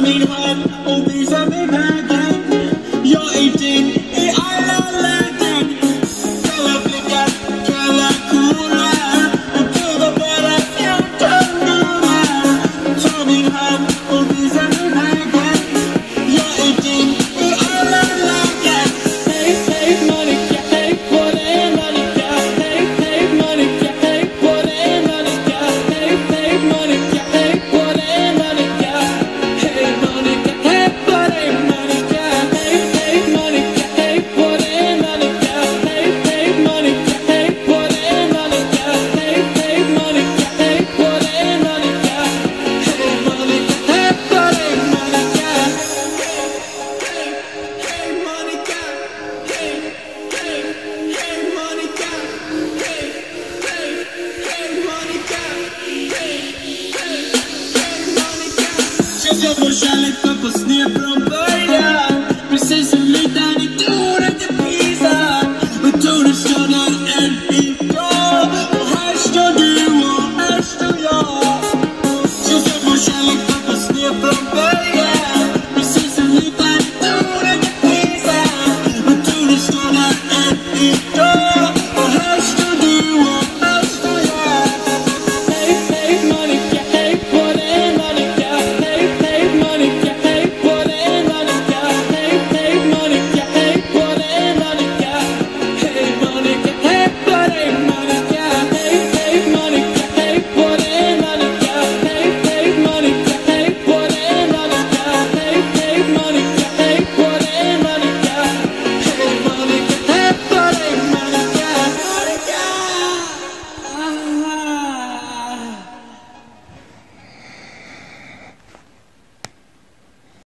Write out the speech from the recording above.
Charlemagne had obeyed. Tego żalek to posnie